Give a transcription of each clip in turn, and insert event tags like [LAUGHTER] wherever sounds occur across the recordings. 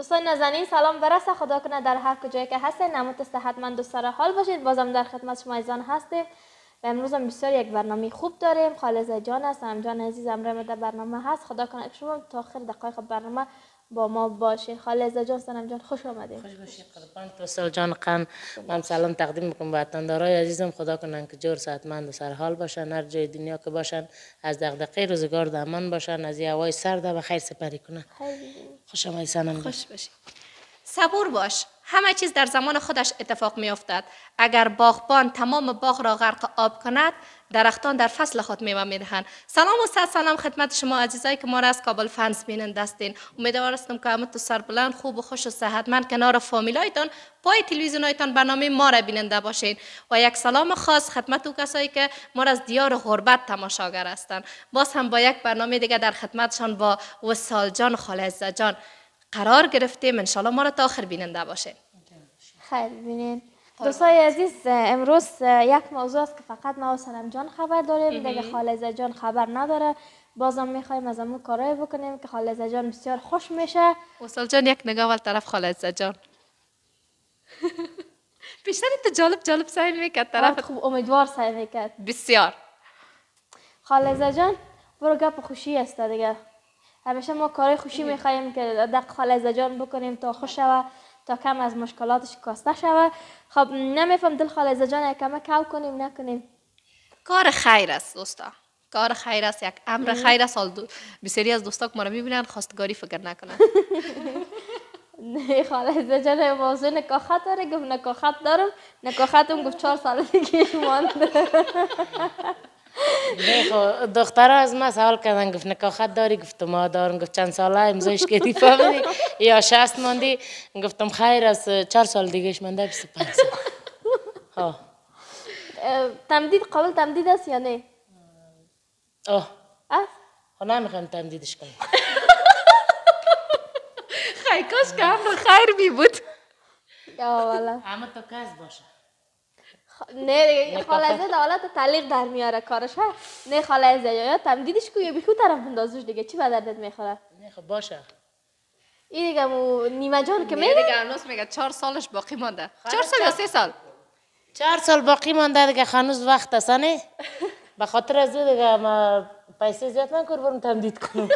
دوستان نازنین سلام برسه خدا کنه در هر کجایی که هستین. نموت صحتمند و سر حال باشید. بازم در خدمت شما ایزان هستیم. و امروز هم بسیار یک برنامه خوب داریم. خالزه جان است جان عزیز امرم در برنامه هست. خدا کنه شما تا آخر دقایق برنامه با ما باشین خالزه جان سنم جان خوش آمدید. خوش باشید قربان توسل جان قن من سلام تقدیم می‌کنم به وطندارای عزیزم خدا کنن که جور صحتمند و سرحال باشن. هر جای دنیا که باشن از دغدغه روزگار در امان باشن از یه هوای سرد و خیر سپری کنن. خوش آمدید سنم خوش باشید. صبور باش. همه چیز در زمان خودش اتفاق می افتد اگر باغبان تمام باغ را غرق آب کند درختان در فصل خود میوه می‌دهند. سلام و صد سلام خدمت شما عزیزایی که ما را از کابل فنس بینند هستین. امیدوار هستم که همه تو سربلند خوب و خوش و صحتمند کنار فامیلایتان پای تلویزیونایتان برنامه ما را بیننده باشین. و یک سلام خاص خدمت او کسایی که ما را از دیار غربت تماشاگر هستند. باز هم با یک برنامه دیگه در خدمتشان با وسال جان خالص جان. قرار گرفتیم انشالله ما را تا آخر بیننده باشه. خیر بینین دوستای عزیز امروز یک موضوع است که فقط ما و سنم جان خبر داریم. دیگه خالزه جان خبر نداره. بازم می‌خوایم از امون کارای بکنیم که خالزه جان بسیار خوش میشه. وصل جان یک نگاه طرف خالزه جان. [LAUGHS] بیشتر تو جالب جالب سعی می‌کرد طرف خوب امیدوار سعی می‌کرد. بسیار. خالزه جان برو گپ خوشی است دیگه. همیشه ما کارهای خوشی می‌خوایم که دق خالزه جان بکنیم تا خوش شوه تا کم از مشکلاتش کاسته شوه. خب نمیفهم دل خالزه جان کم کو کنیم نکنیم. کار خیر است دوستا. کار خیر است یک امر خیر است. حال بسیاری از دوستا که ما رو می‌بینن خواستگاری فکر نکنن. نه خالص جان موضوع نکاحت داره گفت نکاحت دارم. نکاحتم گفت چهار سال دیگه مانده. دخترها از ما سوال کردن گفت نکاحت داری گفتم ما دارم گفت چند ساله امضایش کردی فهمیدی یا شست ماندی گفتم خیر از چهار سال دیگهش مانده 25 سال ها تمدید قابل تمدید است یا نه آه است نمی‌خوایم تمدیدش کنیم خیلی کاش که خیر بی بود یا والا اما تو کس باشه نه دیگه خالزه در حالت تعلیق در میاره کارش ها. نه خالزه یا تمدیدش کو یا بیخو طرف اندازش دیگه. چی به دردت می‌خوره؟ نه خب باشه. این دیگه مو نیمه جان که میگه دیگه انوس میگه چهار سالش باقی مانده. چهار سال یا سه سال؟ چهار سال باقی مانده دیگه هنوز وقت است نه؟ [LAUGHS] به خاطر از دیگه ما پیسه زیاد نکر برم تمدید کنم.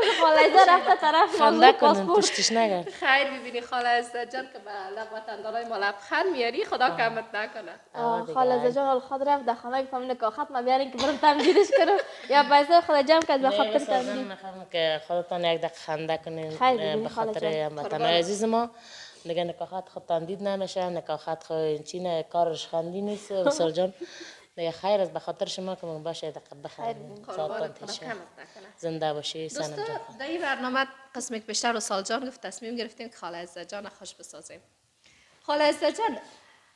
خیلی خالزه رفته طرف خنده کنن پاسپورت پشتش نگرد. خیر ببینی خاله عزت جان که به لغوتندارای ما لبخند میاری خدا کمت نکنه. آه، خالزه جان حال خود رفت. در خانه که آخت ما بیارین که برم تمدیدش کنم. یا پیسه خود جمع کرد به خاطر که خودتان یک دقیقه خنده کنین به خاله خاطر جان. هموطنای عزیز ما دیگه نکاحت خود تمدید نمیشه نکاحت خود این چینه کارش خندی نیست. وصل جان. دیگه خیر است به خاطر شما که من باشه کمت نکنه زنده باشی سنم جان. در این برنامه قسم که بیشتر و سال جان گفت تصمیم گرفتیم که خاله عزت جان خوش بسازیم. خاله عزت جان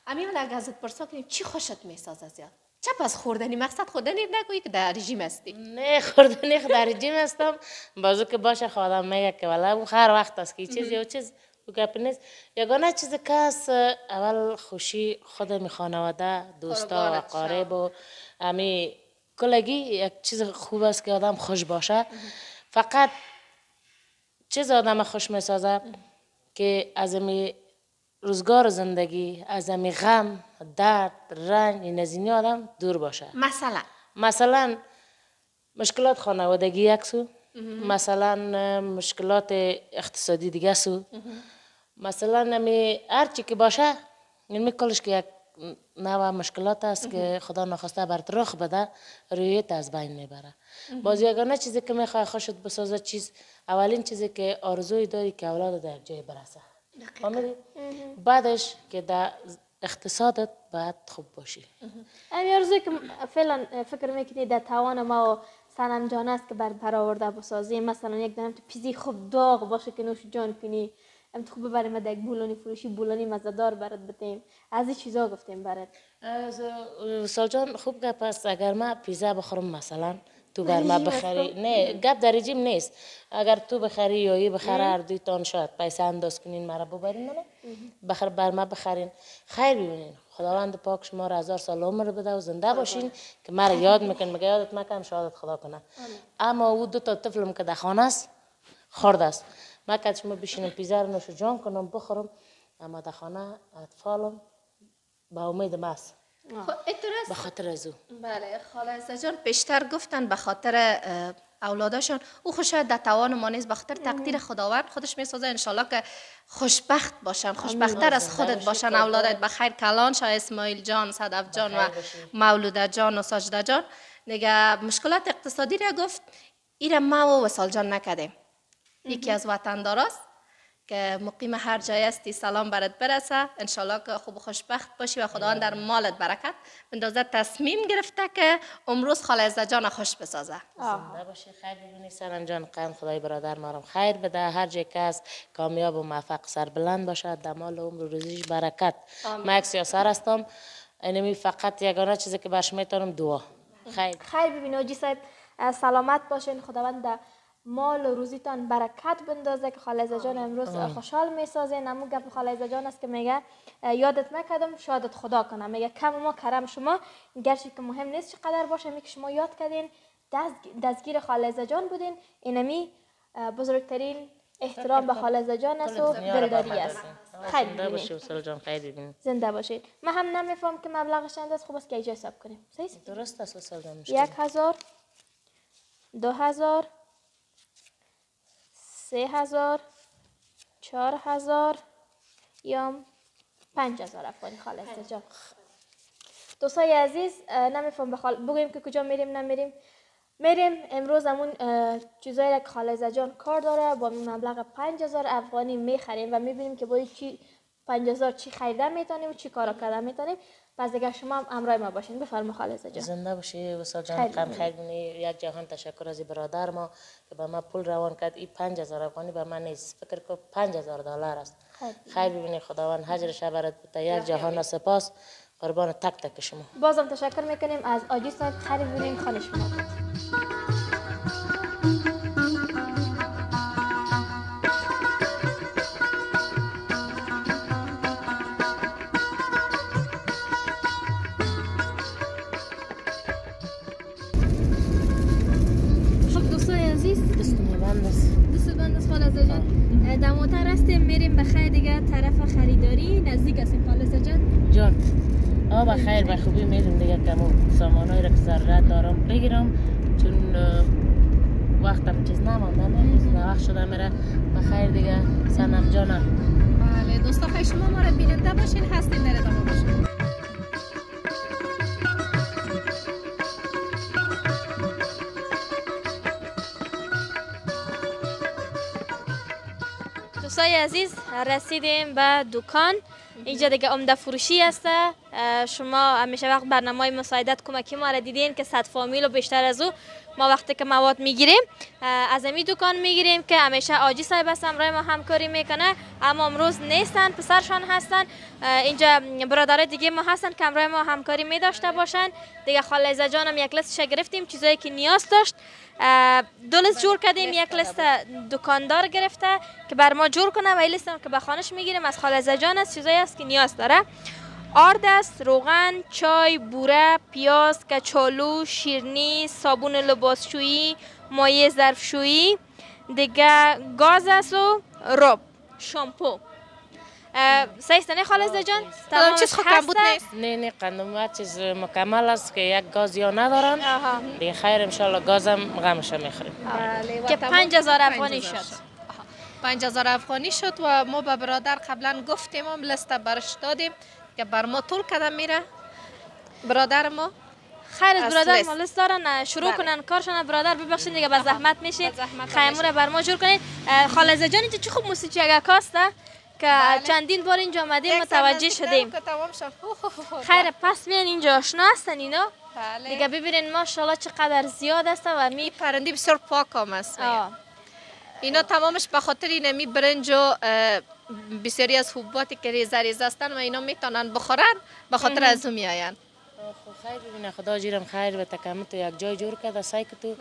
امین اگر ازت پرسا کنیم چی خوشت می‌سازه زیاد؟ چه پس خوردنی مقصد خوردنی نگویی که در رژیم هستی. نه خوردنی در رژیم هستم. بازو که باشه خودم میگه که والا هر وقت است که چیز یا چیز. گپ نیست یگانه چیز که است اول خوشی خود می خانواده دوستا و. قارب و امی کلگی یک چیز خوب است که آدم خوش باشه. فقط چیز آدم خوش می سازه که از امی روزگار زندگی از امی غم درد رنج این از آدم دور باشه. مثلا. مثلا مشکلات خانوادگی یک سو مثلا مشکلات اقتصادی دیگه سو مثلا نمی هر چی که باشه این کلش که یک نوع مشکلات است که خدا نخواسته بر رخ بده رویت از بین میبره. باز یگانه چیزی که میخوای خوشت بسازه چیز اولین چیزی که آرزوی داری که اولاد در جای برسه. بعدش که در اقتصادت باید خوب باشی. امی آرزوی که فعلا فکر میکنی در توان ما و جان است که بر برآورده بسازیم مثلا یک دم تو پیزی خوب داغ باشه که نوش جان کنی. ام تو خوب ببریم یک بولانی فروشی بولانی مزدار برات بتیم. از این چیزا گفتیم برات. وصال جان خوب گپ است اگر ما پیزا بخورم مثلا تو بر ما بخری. نه گپ در رژیم نیست. اگر تو بخری یا یه بخره هر دوی تان شاید پیسه انداز کنین مرا ببرین نه بخر بر ما بخرین. خیر ببینین خداوند پاک شما را هزار سال عمر بده و زنده باشین که مرا یاد میکن مگه یادت مکن شهادت خدا کنه. اما او دو تا طفلم که در خانه است خورد است. ما که شما بشینم پیزار نوش جان کنم بخورم. اما در خانه اطفالم با امید ماست. خب به خاطر از او. بله خاله جان بیشتر گفتن به خاطر اه، اولاداشون او خود شاید در توان ما نیست به خاطر تقدیر خداوند خودش می‌سازه. انشالله که خوشبخت باشن خوشبختتر از خودت باشن. اولادت به خیر. کلان شاه اسماعیل جان صدف جان و. مولوده جان و ساجده جان. دیگه مشکلات اقتصادی را گفت. ایره ما و وسال جان نکردیم یکی از وطنداراست. که مقیم هر جای هستی سلام برات برسه. انشالله که خوب و خوشبخت باشی و خداوند در مالت برکت. بندازه تصمیم گرفته که امروز خاله عزت جان خوش بسازه. زنده باشی. خیر ببینی سرم جان. قند خدای برادر مارم خیر بده. هر جای که است کامیاب و موفق سربلند باشد در مال و عمر و روزیش برکت. من یک سیاسر هستم. اینمی فقط یگانه چیزی که برش می‌تونم دعا. خیر. خیر ببین آجی صاحب سلامت باشین. خداوند در مال و روزیتان برکت بندازه که خاله جان امروز خوشحال می‌سازه. نمو گپ خاله جان است که میگه یادت نکردم شادت خدا کنم میگه کم ما کرم شما. گرچه که مهم نیست چقدر باشه می که شما یاد کردین دست دستگیر خاله جان بودین. اینمی بزرگترین احترام به خاله جان است و دلداری است. خیر زنده زنده باشید من هم نمیفهم که مبلغش چند است. خوب است که ایجا حساب کنیم؟ درست است یک هزار دو هزار سه هزار چهار هزار یا پنج هزار افغانی خالص جان. دوستای عزیز نمیفهم بخوال بگویم که کجا میریم نمیریم. میریم امروز همون چیزایی را که خالص جان کار داره. با مبلغ پنج هزار افغانی می‌خریم و می‌بینیم که باید چی پنج هزار چی خریده می‌تونیم و چی کارا کرده می‌تونیم. پس دیگه شما هم همراه ما باشین. بفرما خالص جان. زنده باشی خیر جان. خیر بینی یک جهان تشکر از برادر ما که به ما پول روان کرد. این پنج هزار افغانی به من نیست. فکر کن پنج هزار دلار است. خیر. ببینی خداوند. حجرش برات بده یک جهان سپاس. قربان تک تک شما. بازم تشکر می‌کنیم. از آجی صاحب خیر ببینیم خانه شما نزدیک هستیم خالصه جان. جان آه بخیر به خوبی میریم دیگه. کمو سامانایی را که ضرورت دارم بگیرم. چون وقتم چیز نمانده نه؟ وقت شده میره. بخیر دیگه. سنم جانم. بله دوستان شما ما را بیننده باشین. هستین در ادامه باشین عزیز رسیدیم به دکان. اینجا دیگه عمده فروشی است. اه، شما همیشه وقت برنامه مساعدت کمکی ما را دیدین که صد فامیل و بیشتر از او ما وقتی که مواد می‌گیریم. از امی دکان می‌گیریم که همیشه آجی صاحب است همراه ما همکاری می‌کنه اما امروز نیستن پسرشان هستن. اینجا برادر دیگه ما هستن که همراه ما همکاری می داشته باشن. دیگه خاله جان هم یک لیستش گرفتیم چیزایی که نیاز داشت. دو جور کردیم یک لیست دکاندار گرفته که بر ما جور کنه و این که به خانش می‌گیریم از خاله جان است چیزایی است که نیاز داره. آرد است روغن چای بوره پیاز کچالو شیرنی صابون لباسشویی مایع ظرفشویی. دیگه گاز است و رب شامپو. اه، صحیح است نه خالصه جان کدام چیز خود کم بود؟ نیست نه نه قندم. چیز مکمل است که یک گاز یا ندارن. دیگه خیر انشالله گازم غمش می‌خوریم. بله، که تمام 5000 پنج افغانی شد. آها. پنج هزار افغانی شد و ما به برادر قبلا گفتیم هم لست برش دادیم. که بر ما طول کدم میره برادر ما خیر از برادر. مالس دارن شروع بله. کنن کارشون برادر ببخشید دیگه به زحمت میشه خیمون رو بر ما جور کنید اه، خالزه جان اینجا چه خوب موسیقی کاسته که بله. چندین بار اینجا آمدیم متوجه شدیم. خیر پس بیان اینجا آشنا هستن اینا بله. دیگه ببینین ماشاءالله چقدر زیاد است و می پرنده بسیار پاک هم است. اینا تمامش به خاطر اینمی برنج و بسیاری از حبوباتی که ریزه ریزه هستن و اینا می‌تونن بخورن به خاطر از اون میآین خب خیر ببینه. خدا جیرم خیر به تکمت تو یک جای جور کرده. سعی که تو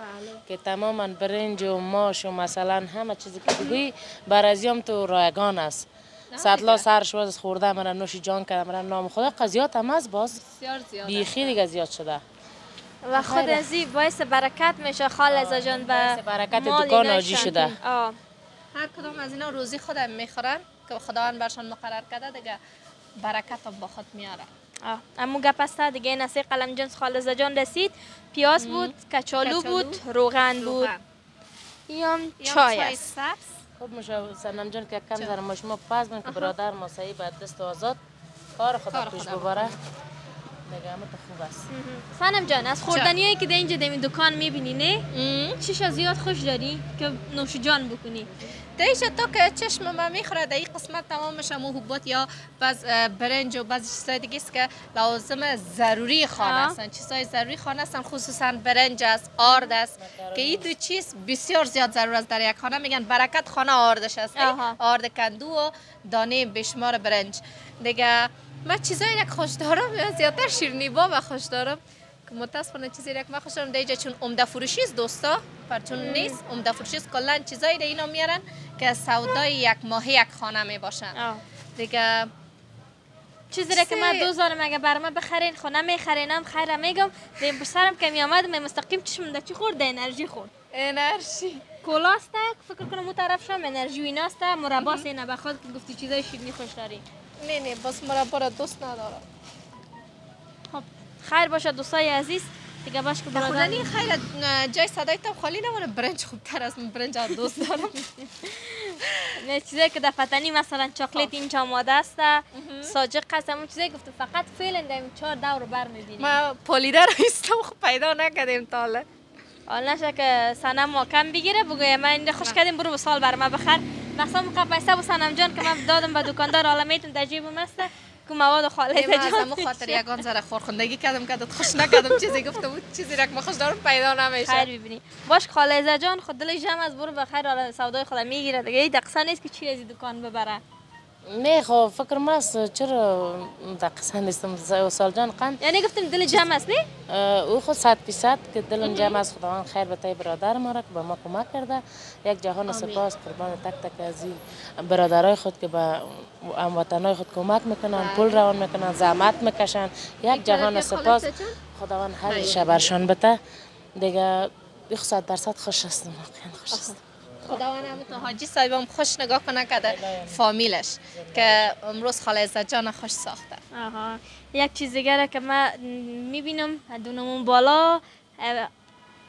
که تماما برنج و ماش و مثلا همه چیزی که بگویی بر ازیام تو رایگان است. سطلا سرش باز خورده مرا نوش جان کرده مرا نام خدا. قضیات هم از باز. بسیار زیاد بیخی دیگه زیاد شده. و خود ازی باعث برکت میشه. خالزه جان به برکت دکان آجی. شده. آه. هر کدام از اینا روزی خودم می‌خورن. که خداوند برشان مقرر کرده دیگه برکت با خود میاره. آه. امو گپ است دیگه نسه قلم جنس خالصه جان رسید. پیاز بود کچالو کچالو، بود روغن بود. یام یا چای چای است. سبز. خب مشا سنم جان که کم مش ما پاس من که برادر ما سعی بعد دست آزاد. کار خدا پیش ببره. تو خوب است. سنم جان از خوردنیایی که در اینجا در این دکان می‌بینی نه؟ چیش زیاد خوش داری که نوش جان بکنی؟ دیش تو که چشم ما می‌خوره در این قسمت تمامش هم حبوبات یا بعض برنج و بعض چیزای دیگه است که لازم ضروری خانه. هستن. چیزای ضروری خانه هستن خصوصا برنج است آرد است که این دو چیز بسیار زیاد ضرور است در یک خانه. میگن برکت خانه آردش است. آرد کندو و دانه بشمار برنج. دیگه من چیزایی را که خوش دارم یا زیادتر شیرینی با و خوش دارم که متاسفانه چیزی را که من خوش دارم دیگه چون عمده فروشی است دوستا. پر چون نیست عمده فروشی است. کلا چیزایی را اینا میارن که سودای یک ماهی یک خانه می باشن. دیگه چیزی را که من چیزی- دوزارم اگه بر من بخرین خونه میخرینم خیره میگم. دیم پسرم که میامد می مستقیم چشم ده چی خورد؟ انرژی خورد. انرژی. کلاست فکر کنم طرف شم انرژی و ایناست. مرباس اینه بخواد که گفتی چیزای شیرینی خوش داری نه نه بس مربا را دوست ندارم. خب خیر باشه دوستای عزیز دیگه باش که برادر. خودنی خیلی اه، جای صدای تم خالی نمونه برنج خوبتر از من برنج دوست دارم. [LAUGHS] نه چیزایی که در فتنی مثلا چاکلیت اینجا آماده است ساجق هست همون چیزایی گفته فقط فعلا در این چهار دور بر می‌بینیم ما پولیده را ایستم خب پیدا نکردیم تا حالا. حال نشه که سنم ما کم بگیره بگویم من خوش کردیم برو سال بر ما بخر. مثلا موقع پیسه با سنم جان که من دادم به دکاندار حالا میتون در جیبم است که مواد از جان خاطر یگان ذره خورخندگی کردم که دت خوش نکردم چیزی گفته بود چیزی را که من خوش دارم پیدا خیر نمیشه ببینی باش خاله جان خود دلش جمع از برو بخیر حالا سودای خود می‌گیره. دیگه این دقیقه نیست که چی از دکان ببره. نه خب فکر ما است چرا دقیقا نیستم سال جان قند یعنی گفتم دل جمع است نه او خود صد فیصد که دلم جمع خداوند خیر بتای برادر ما را که به ما کمک کرده. یک جهان سپاس قربان تک تک از برادرای خود که به هموطنای خود کمک می‌کنن پول روان می‌کنن زحمت می‌کشن. یک جهان سپاس. خداوند هر شبرشان بته دیگه یک صد درصد خوش هستم واقعا خوش هستم. خداوند هم تو حاجی صاحبم خوش نگاه کنه که فامیلش که امروز خاله عزت جان خوش ساخته. آها. یک چیز دیگه که من می‌بینم دونمون بالا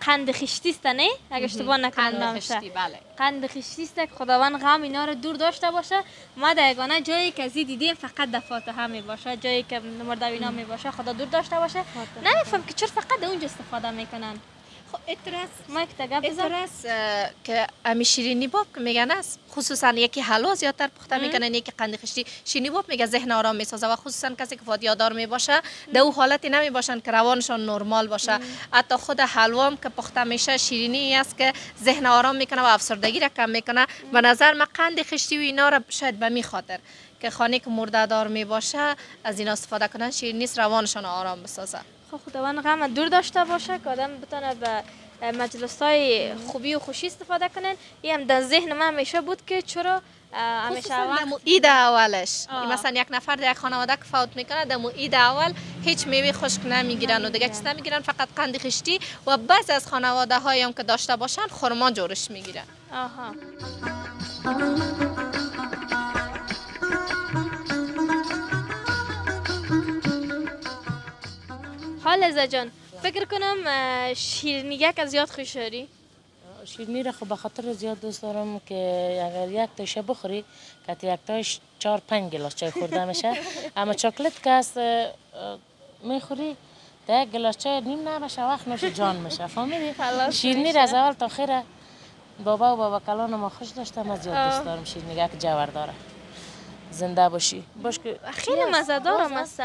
قند خشتی است نه؟ اگه اشتباه نکنم قند خشتی بله. قند خشتی است که خداوند غم اینا رو دور داشته باشه. ما در یگانه جایی که زی دیدیم فقط در فاتحه می باشه. جایی که مرده اینا می باشه خدا دور داشته باشه. نمیفهم که چرا فقط اونجا استفاده می‌کنن. خب اعتراض. ما بزن اعتراض که امی شیرینی باب که میگن است. خصوصا یکی حلوا زیادتر پخته می‌کنن یکی قند خشتی. شیرینی باب میگه ذهن آرام می‌سازه و خصوصا کسی که فادیادار می‌باشه در او حالتی نمی‌باشن که روانشان نرمال باشه. حتی خود حلوا هم که پخته میشه شیرینی است که ذهن آرام می‌کنه و افسردگی را کم می‌کنه. به نظر من قند خشتی و اینا را شاید به می خاطر که خانه که مرده دار می باشه از اینا استفاده کنن شیرینی روانشان آرام بسازه. خداوند غم دور داشته باشه که آدم بتونه به مجلس های خوبی و خوشی استفاده کنن. این هم در ذهن من همیشه بود که چرا همیشه دمو اید اولش. مثلا یک نفر در یک خانواده که فوت می‌کنه دمو اید اول هیچ میوه خشک نمی‌گیرن و دیگه چیز نمی‌گیرن فقط قند خشتی و بعضی از خانواده هایی هم که داشته باشن خرما جورش می‌گیرن. آها. حال ازا جان. فکر کنم اه، شیرینیگه که زیاد خوش داری؟ شیرینی را خب به خاطر زیاد دوست دارم که اگر یک تایش بخوری که یک تایش چهار پنج گلاس چای خورده میشه. اما چاکلت که هست اه، می‌خوری تا یک گلاس چای نیم نمیشه وقت نوش جان میشه. فهمیدی؟ [LAUGHS] شیرینی را از اول تا آخر بابا و بابا کلان ما خوش داشتم از زیاد دوست دارم شیرینی که جوور داره زنده باشی. باش که خیلی مزه. دارم است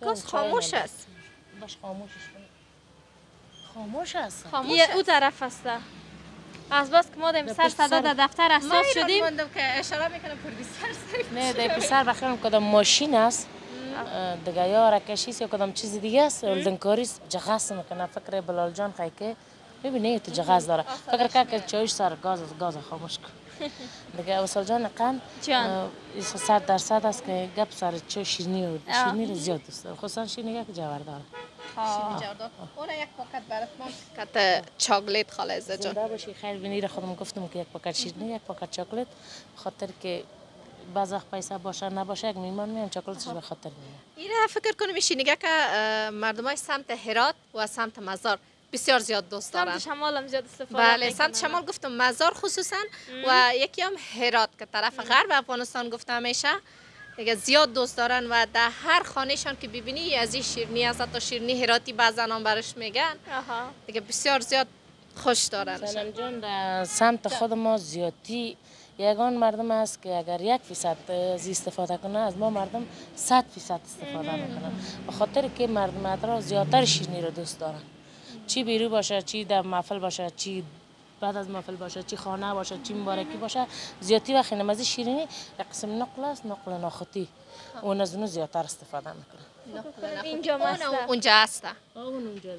گاز خاموش است. باش خاموشش کن. خاموش است خاموش او طرف است از بس که ما دیم سر صدا در دفتر اساس شدیم. ماندم که اشاره می‌کنم پردیسر نه در پسر بخیرم کدام ماشین است دیگه یا رکشی است یا کدام چیز دیگه است ولدنکاری است جغس می‌کنه فکر بلال جان خیلی که ببینی تو جغاز داره. فکر کرد که چایش سر گاز گاز خاموش کن. دیگه وصل جان قند جان. اه، ایسا صد درصد است که گپ سر چه شیرینی و شیرینی رو زیاد دوست داره خصوصا شیرینی که جوار داره. اون یک پاکت برات ما پاکت چاکلیت خاله جان. زنده باشی. خیر بینی را خودم گفتم که یک پاکت شیرینی یک پاکت چاکلت خاطر که بعض وقت پیسه باشه نباشه یک میمان میان چاکلتش به خاطر میان ایره فکر کنم شینگه که مردم های سمت هرات و سمت مزار بسیار زیاد دوست دارن سمت شمال هم زیاد استفاده بله. سمت شمال گفتم مزار خصوصا و یکی هم هرات که طرف غرب افغانستان گفتم میشه دیگه زیاد دوست دارن و در هر خانهشان که ببینی از این شیرنی از حتی شیرنی هراتی بعضا هم برش میگن. دیگه بسیار زیاد خوش دارن. سنم جان در سمت خود ما زیادی یگان مردم است که اگر یک فیصد از استفاده کنه از ما مردم صد فیصد استفاده می‌کنن به خاطر که مردم اطراف زیادتر شیرینی رو دوست دارن. چی بیرو باشه چی در محفل باشه چی بعد از محفل باشه چی خانه باشه چی مبارکی باشه زیادی وقتی نمازی شیرینی یک قسم نقل است نقل ناخوتی اون از اونو زیادتر استفاده می‌کنن اینجا اونجا هسته.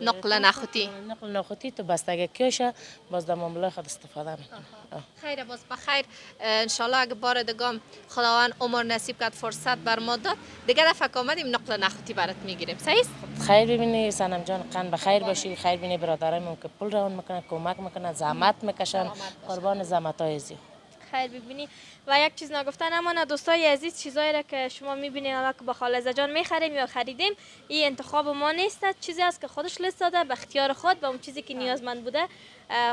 نقل نخوتی. نقل ناخوتی تو بستگی کیشه باز در معامله خود استفاده می‌کنه خیر باز بخیر انشالله اگه بار دگام خداوند عمر نصیب کرد فرصت بر ما داد. دیگه دفعه آمدیم نقل نخوتی برات می‌گیریم. صحیح؟ است؟ خیر ببینی سنم جان قند به خیر باشی. خیر بینی برادرم که پول روان می‌کنن کمک می‌کنن زحمت می‌کشن. قربان زحمت های زی خیر ببینی. و یک چیز نگفتن اما نه دوستای عزیز چیزایی را که شما می‌بینین الان که با خالزه جان می‌خریم یا خریدیم. این انتخاب ما نیست. چیزی است که خودش لیست داده به اختیار خود به اون چیزی که نیازمند بوده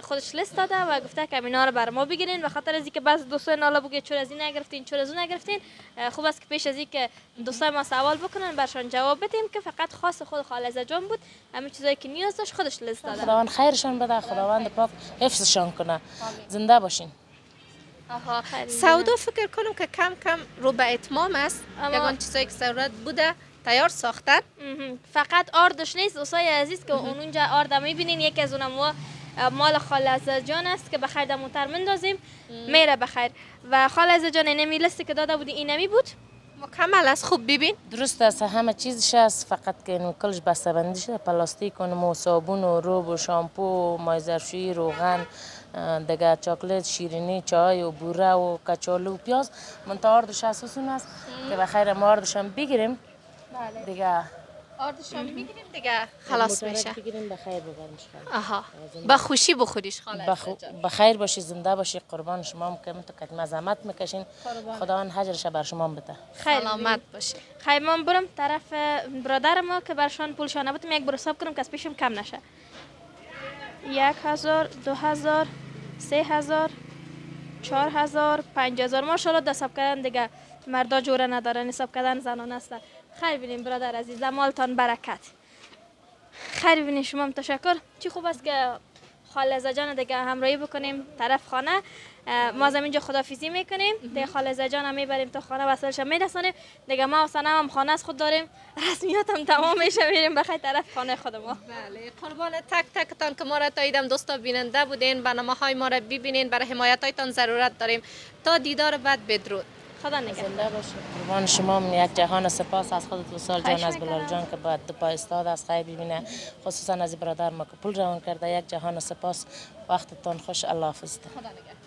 خودش لیست داده و گفته که اینا رو بر ما بگیرین. و خاطر از اینکه بعض دوستای نالا بگه چرا از این نگرفتین چرا از اون نگرفتین خوب است که پیش از اینکه دوستای ما سوال بکنن برشان جواب بدیم که فقط خاص خود خالزه جان بود. همه چیزایی که نیاز داشت خودش لیست داده. خداوند خیرشان بده خداوند پاک حفظشان کنه. زنده باشین. سودا فکر کنم که کم کم رو به اتمام است. یگان چیزایی که ضرورت بوده تیار ساختن. فقط آردش نیست دوستای عزیز که اون اونجا آرد می‌بینین. یکی از اونم ما مال خالزه جان است که بخیر دمونتر مندازیم. میره بخیر و خالزه جان اینمی لستی که داده بودی اینمی بود مکمل است. خوب ببین. درست است. همه چیزش است فقط که اینو کلش بسته بندی شده پلاستیک و صابون و روب و شامپو مای ظرفشویی روغن. دیگه چاکلت شیرینی چای و بوره و کچالو و پیاز. منتها آردش اساس اون است که بخیر ما آردشان بگیریم. دیگه. آردشان می‌گیریم دیگه. خلاص میشه. بگیریم بخیر ببریمش خانه. آها. با خوشی بخوریش خاله بخ... بخیر باشی زنده باشی قربان شما هم که تو کتم زحمت می‌کشین. خداوند حجرش بر شما بده. خیر. سلامت باشی. خیر من برم طرف برادر ما که برشان پولشان نبودم یک بر حساب کنم که از پیشم کم نشه. یک هزار دو هزار. سه هزار چهار هزار پنج هزار. ماشاءالله دست کردن دیگه مردا جوره ندارن حساب کردن زنان هستن. خیر بینیم برادر عزیز مالتان برکت. خیر بینیم شما تشکر. چی خوب است که خالزه جان دیگه همراهی بکنیم طرف خانه. ما از اینجا خدافیزی می‌کنیم. دیگه خالزه جان هم می‌بریم تا خانه وصلش هم میرسانیم دیگه ما و سنم هم خانه از خود داریم. رسمیات هم تمام میشه میریم بخیر طرف خانه خود ما بله. قربان تک تکتان که ما را تاییدم دوستا بیننده بودین برنامه های ما را ببینین برای حمایت هایتان ضرورت داریم. تا دیدار بعد بدرود. خدا نگهدار. زنده باشی. قربان شما هم یک جهان سپاس از خودت وسال جان از بلال. جان که باید دو پا استاد از خیر ببینه. خصوصا از برادر ما که پول روان کرده. یک جهان سپاس. وقتتان خوش. الله حافظ ده. خدا نگهدار.